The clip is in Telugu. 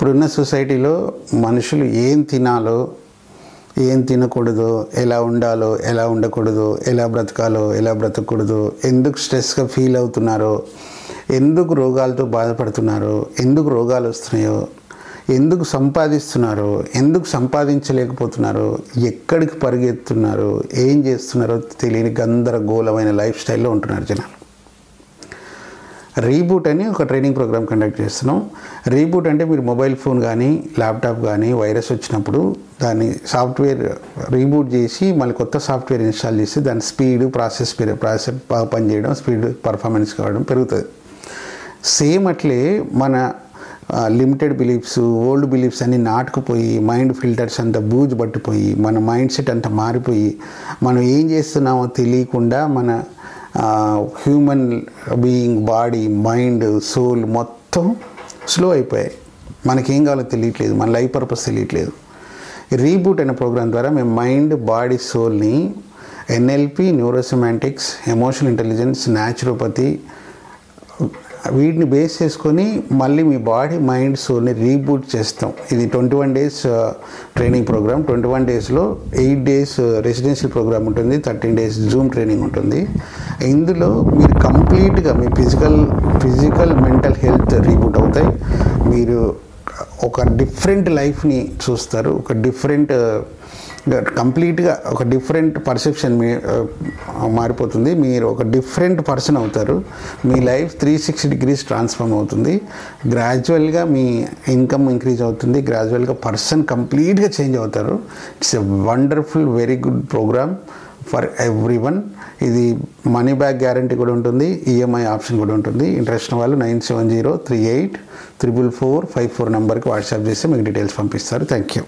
ఇప్పుడున్న సొసైటీలో మనుషులు ఏం తినాలో ఏం తినకూడదు ఎలా ఉండాలో ఎలా ఉండకూడదు ఎలా బ్రతకాలో ఎలా బ్రతకూడదు ఎందుకు స్ట్రెస్గా ఫీల్ అవుతున్నారో ఎందుకు రోగాలతో బాధపడుతున్నారో ఎందుకు రోగాలు వస్తున్నాయో ఎందుకు సంపాదిస్తున్నారో ఎందుకు సంపాదించలేకపోతున్నారో ఎక్కడికి పరిగెత్తున్నారో ఏం చేస్తున్నారో తెలియని గందరగోళమైన లైఫ్ స్టైల్లో ఉంటున్నారు జనాలు. రీబూట్ అని ఒక ట్రైనింగ్ ప్రోగ్రామ్ కండక్ట్ చేస్తున్నాం. రీబూట్ అంటే మీరు మొబైల్ ఫోన్ కానీ ల్యాప్టాప్ కానీ వైరస్ వచ్చినప్పుడు దాన్ని సాఫ్ట్వేర్ రీబూట్ చేసి మళ్ళీ కొత్త సాఫ్ట్వేర్ ఇన్స్టాల్ చేసి దాని స్పీడ్ ప్రాసెస్ ప్రాసెస్ పనిచేయడం స్పీడ్ పర్ఫార్మెన్స్ కావడం పెరుగుతుంది. సేమ్ అట్లే మన లిమిటెడ్ బిలీఫ్స్ ఓల్డ్ బిలీఫ్స్ అన్నీ నాటుకుపోయి మైండ్ ఫిల్టర్స్ అంతా బూజు పట్టిపోయి మన మైండ్ సెట్ అంతా మారిపోయి మనం ఏం చేస్తున్నామో తెలియకుండా మన human being body mind soul మొత్తం స్లో అయిపోయాయి. మనకేం కావాలో తెలియట్లేదు మన లైఫ్ పర్పస్ తెలియట్లేదు. రీబూట్ అనే ప్రోగ్రాం ద్వారా మేము mind body సోల్ని NLP neurosemantics emotional intelligence naturopathy వీటిని బేస్ చేసుకొని మళ్ళీ మీ బాడీ మైండ్ సోల్ని రీబూట్ చేస్తాం. ఇది twenty one days training program twenty one డేస్లో ఎయిట్ డేస్ రెసిడెన్షియల్ ప్రోగ్రామ్ ఉంటుంది. థర్టీన్ డేస్ జూమ్ ట్రైనింగ్ ఉంటుంది. ఇందులో మీరు కంప్లీట్గా మీ physical physical mental health reboot అవుతాయి. మీరు ఒక డిఫరెంట్ లైఫ్ని చూస్తారు. ఒక డిఫరెంట్ కంప్లీట్గా ఒక డిఫరెంట్ పర్సెప్షన్ మీ మారిపోతుంది. మీరు ఒక డిఫరెంట్ పర్సన్ అవుతారు. మీ life three sixty degrees transform అవుతుంది. గ్రాడ్యువల్గా మీ ఇన్కమ్ ఇంక్రీజ్ అవుతుంది. గ్రాడ్యువల్గా పర్సన్ కంప్లీట్గా చేంజ్ అవుతారు. It's a wonderful very good program for everyone ఇది మనీ బ్యాక్ గ్యారంటీ కూడా ఉంటుంది. ఈఎంఐ ఆప్షన్ కూడా ఉంటుంది. ఇంట్రెస్ట్ వాళ్ళు nine seven zero three eight triple four five four నెంబర్కి వాట్సాప్ చేస్తే మీకు డీటెయిల్స్ పంపిస్తారు. Thank you.